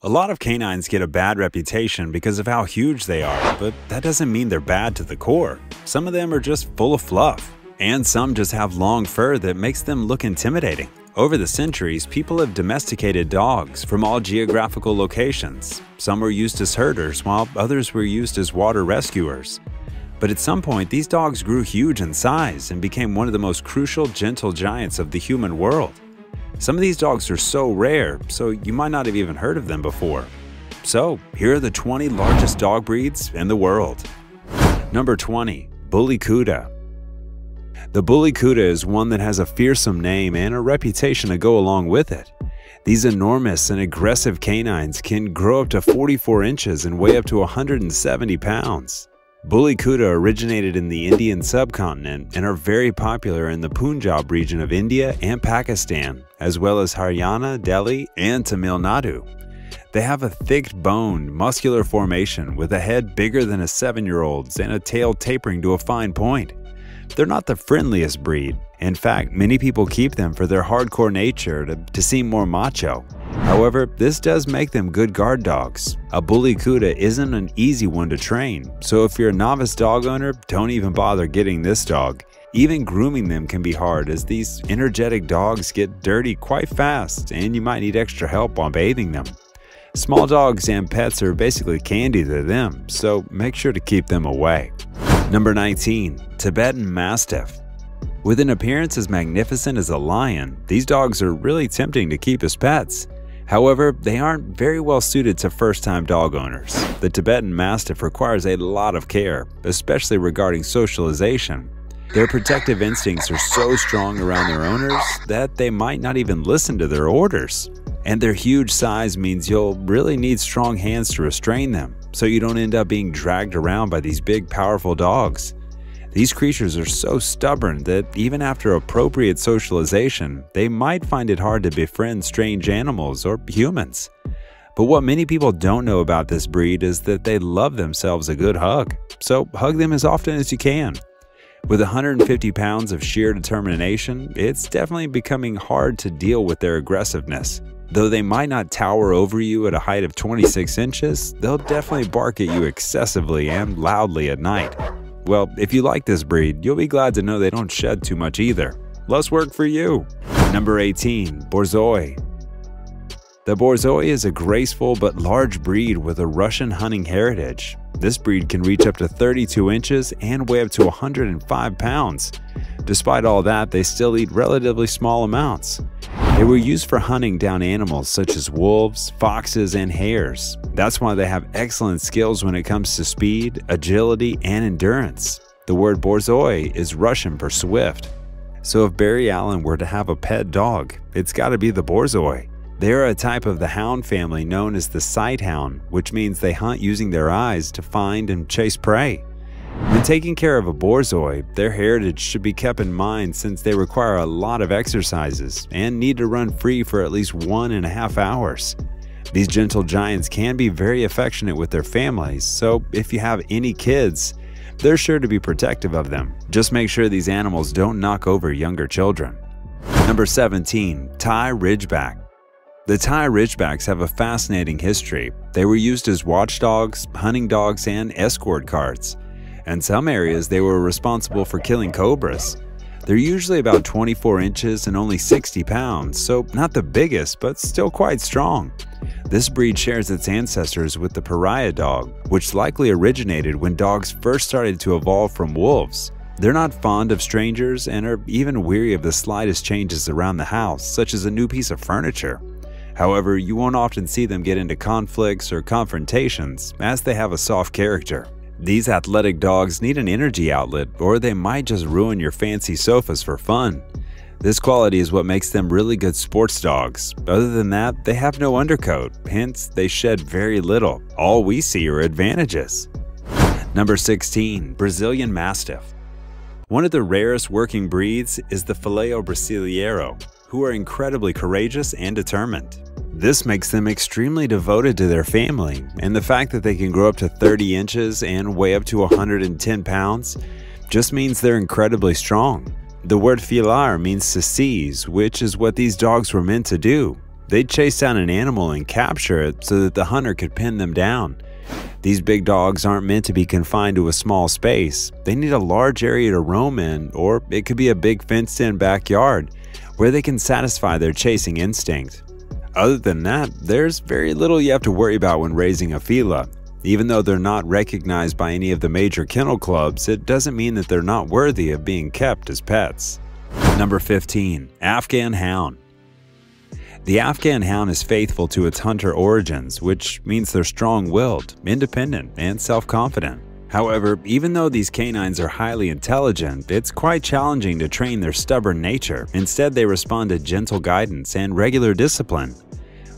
A lot of canines get a bad reputation because of how huge they are, but that doesn't mean they're bad to the core. Some of them are just full of fluff, and some just have long fur that makes them look intimidating. Over the centuries, people have domesticated dogs from all geographical locations. Some were used as herders, while others were used as water rescuers. But at some point, these dogs grew huge in size and became one of the most crucial gentle giants of the human world. Some of these dogs are so rare, so you might not have even heard of them before. So, here are the 20 largest dog breeds in the world. Number 20. Bully Kutta. The Bully Kutta is one that has a fearsome name and a reputation to go along with it. These enormous and aggressive canines can grow up to 44 inches and weigh up to 170 pounds. Bully Kutta originated in the Indian subcontinent and are very popular in the Punjab region of India and Pakistan, as well as Haryana, Delhi, and Tamil Nadu. They have a thick boned, muscular formation with a head bigger than a seven year old's and a tail tapering to a fine point. They're not the friendliest breed. In fact, many people keep them for their hardcore nature to, to seem more macho. However, this does make them good guard dogs. A bully Kutta isn't an easy one to train, so if you're a novice dog owner, don't even bother getting this dog. Even grooming them can be hard as these energetic dogs get dirty quite fast and you might need extra help on bathing them. Small dogs and pets are basically candy to them, so make sure to keep them away. Number 19. Tibetan Mastiff With an appearance as magnificent as a lion, these dogs are really tempting to keep as pets. However, they aren't very well suited to first-time dog owners. The Tibetan Mastiff requires a lot of care, especially regarding socialization. Their protective instincts are so strong around their owners that they might not even listen to their orders. And their huge size means you'll really need strong hands to restrain them, so you don't end up being dragged around by these big, powerful dogs. These creatures are so stubborn that even after appropriate socialization, they might find it hard to befriend strange animals or humans. But what many people don't know about this breed is that they love themselves a good hug, so hug them as often as you can. With 150 pounds of sheer determination, it's definitely becoming hard to deal with their aggressiveness. Though they might not tower over you at a height of 26 inches, they'll definitely bark at you excessively and loudly at night. Well, if you like this breed, you'll be glad to know they don't shed too much either. Less work for you. Number 18. Borzoi. The Borzoi is a graceful but large breed with a Russian hunting heritage. This breed can reach up to 32 inches and weigh up to 105 pounds. Despite all that, they still eat relatively small amounts. They were used for hunting down animals such as wolves, foxes, and hares. That's why they have excellent skills when it comes to speed, agility, and endurance. The word borzoi is Russian for swift. So if Barry Allen were to have a pet dog, it's got to be the borzoi. They are a type of the hound family known as the sight hound, which means they hunt using their eyes to find and chase prey. When taking care of a borzoi, their heritage should be kept in mind since they require a lot of exercises and need to run free for at least one and a half hours. These gentle giants can be very affectionate with their families, so if you have any kids, they're sure to be protective of them. Just make sure these animals don't knock over younger children. Number 17. Thai Ridgeback The Thai Ridgebacks have a fascinating history. They were used as watchdogs, hunting dogs, and escort cards. In some areas, they were responsible for killing cobras. They're usually about 24 inches and only 60 pounds, so not the biggest, but still quite strong. This breed shares its ancestors with the pariah dog, which likely originated when dogs first started to evolve from wolves. They're not fond of strangers and are even weary of the slightest changes around the house, such as a new piece of furniture. However, you won't often see them get into conflicts or confrontations, as they have a soft character. These athletic dogs need an energy outlet, or they might just ruin your fancy sofas for fun. This quality is what makes them really good sports dogs. Other than that, they have no undercoat, hence, they shed very little. All we see are advantages. Number 16. Brazilian Mastiff. One of the rarest working breeds is the Fila Brasileiro, who are incredibly courageous and determined. This makes them extremely devoted to their family, and the fact that they can grow up to 30 inches and weigh up to 110 pounds just means they're incredibly strong. The word filar means to seize, which is what these dogs were meant to do. They'd chase down an animal and capture it so that the hunter could pin them down. These big dogs aren't meant to be confined to a small space. They need a large area to roam in, or it could be a big fenced in backyard where they can satisfy their chasing instinct. Other than that, there's very little you have to worry about when raising a Fila. Even though they're not recognized by any of the major kennel clubs, it doesn't mean that they're not worthy of being kept as pets. Number 15. Afghan Hound the Afghan hound is faithful to its hunter origins, which means they're strong willed, independent, and self confident. However, even though these canines are highly intelligent, it's quite challenging to train their stubborn nature. Instead, they respond to gentle guidance and regular discipline.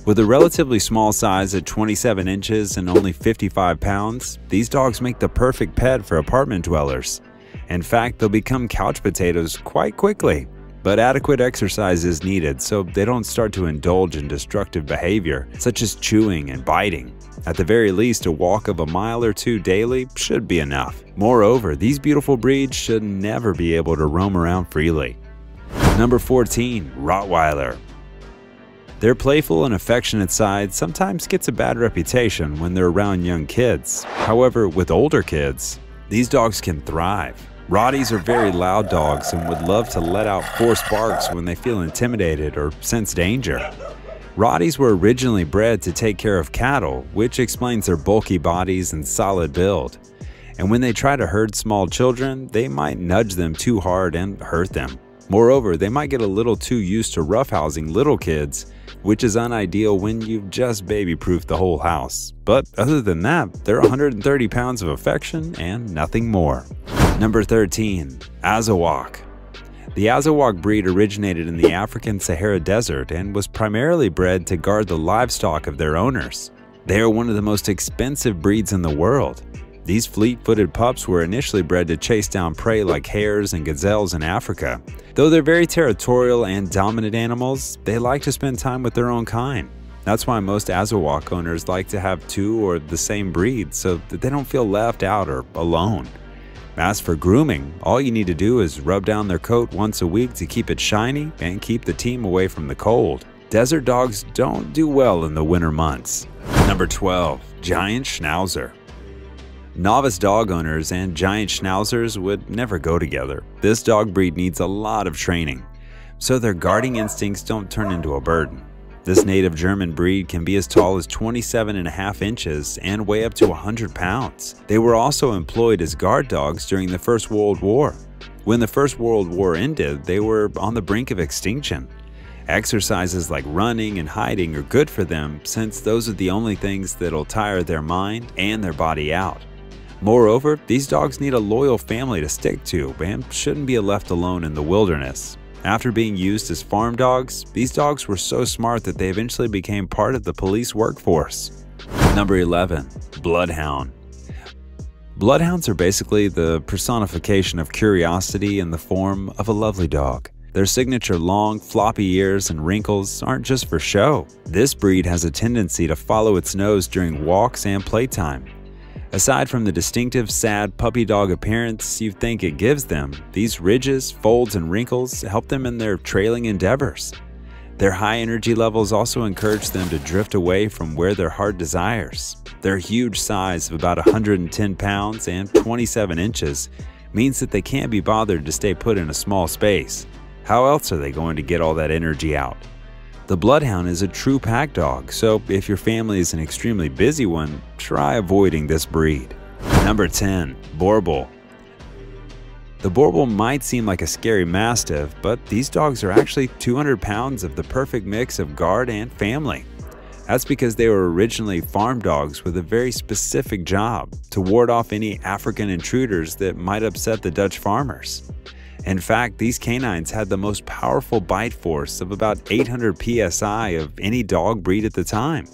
With a relatively small size at 27 inches and only 55 pounds, these dogs make the perfect pet for apartment dwellers. In fact, they'll become couch potatoes quite quickly. But adequate exercise is needed so they don't start to indulge in destructive behavior, such as chewing and biting. At the very least, a walk of a mile or two daily should be enough. Moreover, these beautiful breeds should never be able to roam around freely. Number 14. Rottweiler Their playful and affectionate side sometimes gets a bad reputation when they're around young kids. However, with older kids, these dogs can thrive. Rotties are very loud dogs and would love to let out forced barks when they feel intimidated or sense danger. Rotties were originally bred to take care of cattle, which explains their bulky bodies and solid build. And when they try to herd small children, they might nudge them too hard and hurt them. Moreover, they might get a little too used to roughhousing little kids, which is unideal when you've just baby-proofed the whole house. But other than that, they're 130 pounds of affection and nothing more. Number 13. Azawakh The Azawakh breed originated in the African Sahara Desert and was primarily bred to guard the livestock of their owners. They are one of the most expensive breeds in the world. These fleet-footed pups were initially bred to chase down prey like hares and gazelles in Africa. Though they're very territorial and dominant animals, they like to spend time with their own kind. That's why most Azawakh owners like to have two or the same breed so that they don't feel left out or alone. As for grooming, all you need to do is rub down their coat once a week to keep it shiny and keep the team away from the cold. Desert dogs don't do well in the winter months. Number 12. Giant Schnauzer Novice dog owners and giant schnauzers would never go together. This dog breed needs a lot of training, so their guarding instincts don't turn into a burden. This native German breed can be as tall as 27 and a half inches and weigh up to 100 pounds. They were also employed as guard dogs during the First World War. When the First World War ended, they were on the brink of extinction. Exercises like running and hiding are good for them since those are the only things that'll tire their mind and their body out. Moreover, these dogs need a loyal family to stick to and shouldn't be left alone in the wilderness. After being used as farm dogs, these dogs were so smart that they eventually became part of the police workforce. Number 11. Bloodhound Bloodhounds are basically the personification of curiosity in the form of a lovely dog. Their signature long, floppy ears and wrinkles aren't just for show. This breed has a tendency to follow its nose during walks and playtime, Aside from the distinctive, sad puppy dog appearance you think it gives them, these ridges, folds, and wrinkles help them in their trailing endeavors. Their high energy levels also encourage them to drift away from where their heart desires. Their huge size of about 110 pounds and 27 inches means that they can't be bothered to stay put in a small space. How else are they going to get all that energy out? The Bloodhound is a true pack dog, so if your family is an extremely busy one, try avoiding this breed. Number 10. Boerboel The Boerboel might seem like a scary mastiff, but these dogs are actually 200 pounds of the perfect mix of guard and family. That's because they were originally farm dogs with a very specific job to ward off any African intruders that might upset the Dutch farmers. In fact, these canines had the most powerful bite force of about 800 psi of any dog breed at the time.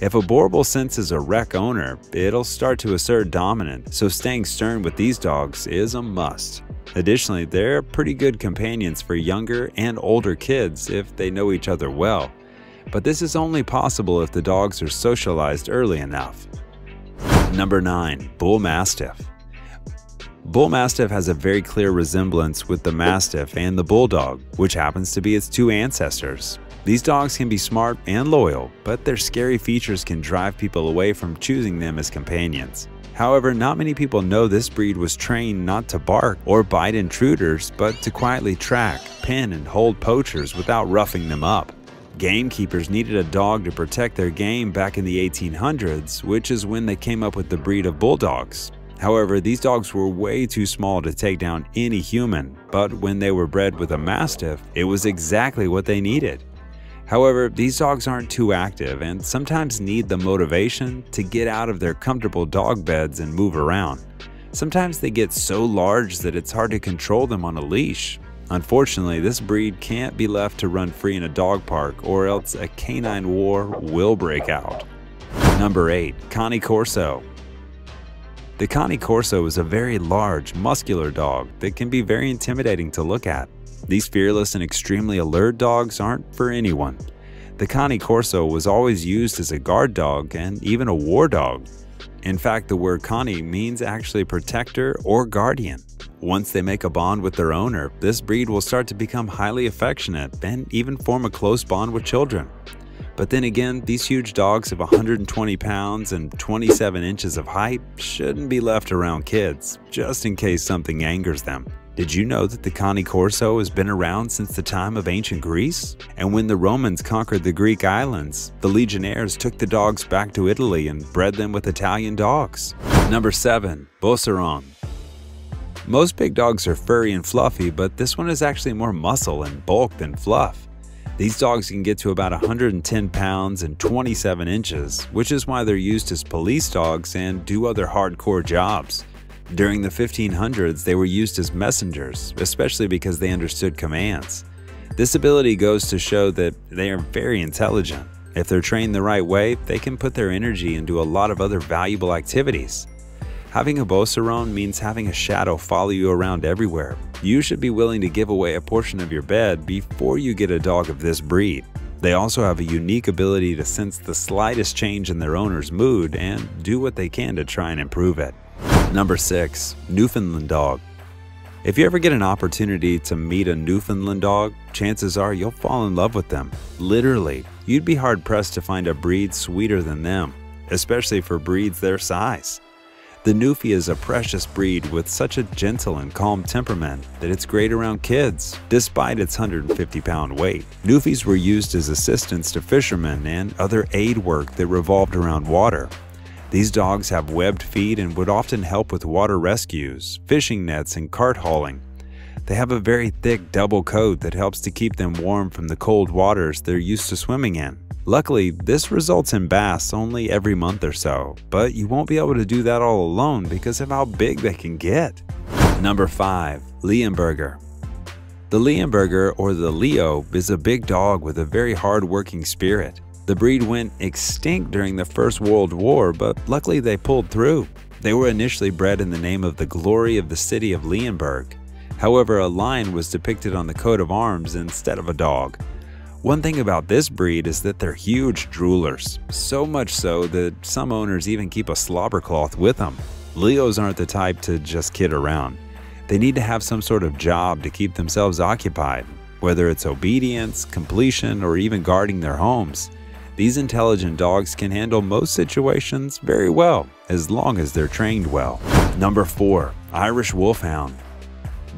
If a Boerboel senses a wreck owner, it'll start to assert dominance, so staying stern with these dogs is a must. Additionally, they're pretty good companions for younger and older kids if they know each other well, but this is only possible if the dogs are socialized early enough. Number 9. Bull Mastiff Bull Mastiff has a very clear resemblance with the Mastiff and the Bulldog, which happens to be its two ancestors. These dogs can be smart and loyal, but their scary features can drive people away from choosing them as companions. However, not many people know this breed was trained not to bark or bite intruders, but to quietly track, pin, and hold poachers without roughing them up. Gamekeepers needed a dog to protect their game back in the 1800s, which is when they came up with the breed of bulldogs. However, these dogs were way too small to take down any human, but when they were bred with a Mastiff, it was exactly what they needed. However, these dogs aren't too active and sometimes need the motivation to get out of their comfortable dog beds and move around. Sometimes they get so large that it's hard to control them on a leash. Unfortunately, this breed can't be left to run free in a dog park or else a canine war will break out. Number 8. Cane Corso The Cane Corso is a very large, muscular dog that can be very intimidating to look at. These fearless and extremely alert dogs aren't for anyone. The Cane Corso was always used as a guard dog and even a war dog. In fact, the word Cane means actually protector or guardian. Once they make a bond with their owner, this breed will start to become highly affectionate and even form a close bond with children. But then again, these huge dogs of 120 pounds and 27 inches of height shouldn't be left around kids, just in case something angers them. Did you know that the Cane Corso has been around since the time of ancient Greece? And when the Romans conquered the Greek islands, the legionnaires took the dogs back to Italy and bred them with Italian dogs. Number 7. Beauceron Most big dogs are furry and fluffy, but this one is actually more muscle and bulk than fluff. These dogs can get to about 110 pounds and 27 inches, which is why they're used as police dogs and do other hardcore jobs. During the 1500s, they were used as messengers, especially because they understood commands. This ability goes to show that they are very intelligent. If they're trained the right way, they can put their energy into a lot of other valuable activities. Having a Beauceron means having a shadow follow you around everywhere. You should be willing to give away a portion of your bed before you get a dog of this breed. They also have a unique ability to sense the slightest change in their owner's mood and do what they can to try and improve it. Number 6. Newfoundland Dog If you ever get an opportunity to meet a Newfoundland dog, chances are you'll fall in love with them. Literally, you'd be hard-pressed to find a breed sweeter than them, especially for breeds their size. The Newfie is a precious breed with such a gentle and calm temperament that it's great around kids, despite its 150 pound weight. Newfies were used as assistants to fishermen and other aid work that revolved around water. These dogs have webbed feet and would often help with water rescues, fishing nets, and cart hauling. They have a very thick double coat that helps to keep them warm from the cold waters they're used to swimming in. Luckily, this results in baths only every month or so, but you won't be able to do that all alone because of how big they can get. Number 5. Leonberger The Leonberger, or the Leo, is a big dog with a very hard-working spirit. The breed went extinct during the First World War, but luckily they pulled through. They were initially bred in the name of the glory of the city of Leonberg. However, a lion was depicted on the coat of arms instead of a dog. One thing about this breed is that they're huge droolers, so much so that some owners even keep a slobber cloth with them. Leos aren't the type to just kid around. They need to have some sort of job to keep themselves occupied, whether it's obedience, completion, or even guarding their homes. These intelligent dogs can handle most situations very well, as long as they're trained well. Number 4. Irish Wolfhound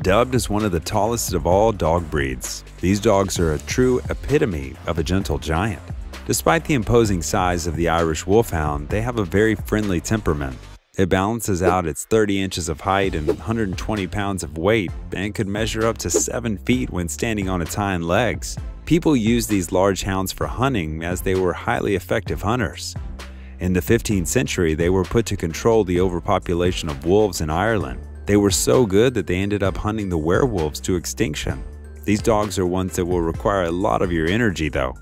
Dubbed as one of the tallest of all dog breeds, these dogs are a true epitome of a gentle giant. Despite the imposing size of the Irish Wolfhound, they have a very friendly temperament. It balances out its 30 inches of height and 120 pounds of weight and could measure up to 7 feet when standing on its hind legs. People used these large hounds for hunting as they were highly effective hunters. In the 15th century, they were put to control the overpopulation of wolves in Ireland. They were so good that they ended up hunting the werewolves to extinction. These dogs are ones that will require a lot of your energy though.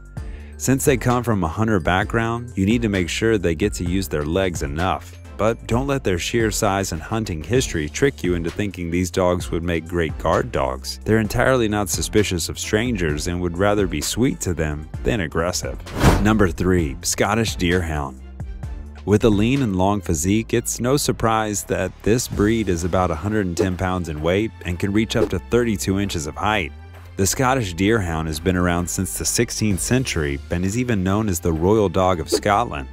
Since they come from a hunter background, you need to make sure they get to use their legs enough. But don't let their sheer size and hunting history trick you into thinking these dogs would make great guard dogs. They're entirely not suspicious of strangers and would rather be sweet to them than aggressive. Number 3. Scottish Deerhound with a lean and long physique, it's no surprise that this breed is about 110 pounds in weight and can reach up to 32 inches of height. The Scottish Deerhound has been around since the 16th century and is even known as the royal dog of Scotland.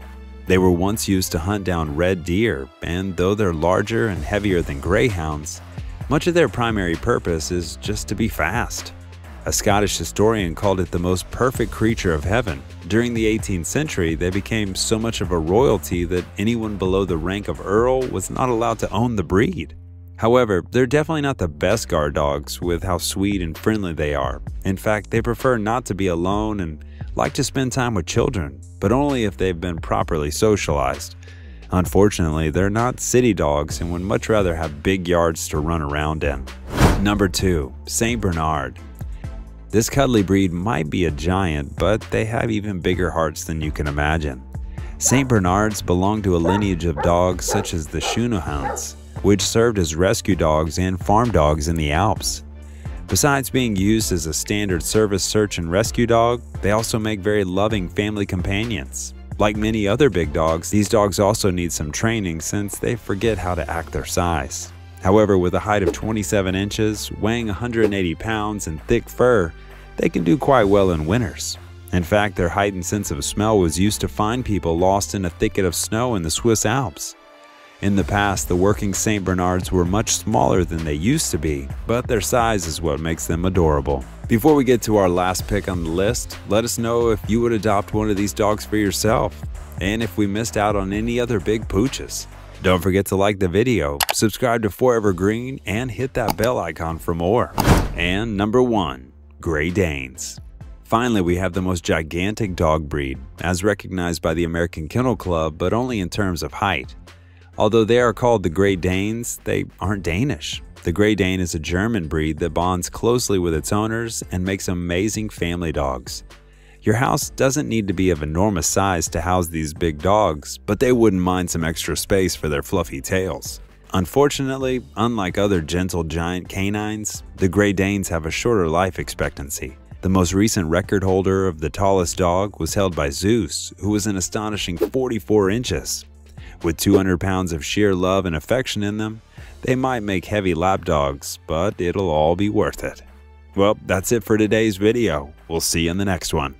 They were once used to hunt down red deer, and though they're larger and heavier than greyhounds, much of their primary purpose is just to be fast. A Scottish historian called it the most perfect creature of heaven. During the 18th century, they became so much of a royalty that anyone below the rank of Earl was not allowed to own the breed. However, they're definitely not the best guard dogs with how sweet and friendly they are. In fact, they prefer not to be alone and like to spend time with children, but only if they've been properly socialized. Unfortunately, they're not city dogs and would much rather have big yards to run around in. Number 2. St. Bernard this cuddly breed might be a giant, but they have even bigger hearts than you can imagine. St. Bernards belong to a lineage of dogs such as the Sennenhunds, which served as rescue dogs and farm dogs in the Alps. Besides being used as a standard service search and rescue dog, they also make very loving family companions. Like many other big dogs, these dogs also need some training since they forget how to act their size. However, with a height of 27 inches, weighing 180 pounds, and thick fur, they can do quite well in winters. In fact, their heightened sense of smell was used to find people lost in a thicket of snow in the Swiss Alps. In the past, the working St. Bernards were much smaller than they used to be, but their size is what makes them adorable. Before we get to our last pick on the list, let us know if you would adopt one of these dogs for yourself, and if we missed out on any other big pooches. Don't forget to like the video, subscribe to Forever Green, and hit that bell icon for more. And number 1. Great Danes Finally, we have the most gigantic dog breed, as recognized by the American Kennel Club, but only in terms of height. Although they are called the Great Danes, they aren't Danish. The Great Dane is a German breed that bonds closely with its owners and makes amazing family dogs. Your house doesn't need to be of enormous size to house these big dogs, but they wouldn't mind some extra space for their fluffy tails. Unfortunately, unlike other gentle giant canines, the Great Danes have a shorter life expectancy. The most recent record holder of the tallest dog was held by Zeus, who was an astonishing 44 inches. With 200 pounds of sheer love and affection in them, they might make heavy lap dogs, but it'll all be worth it. Well, that's it for today's video. We'll see you in the next one.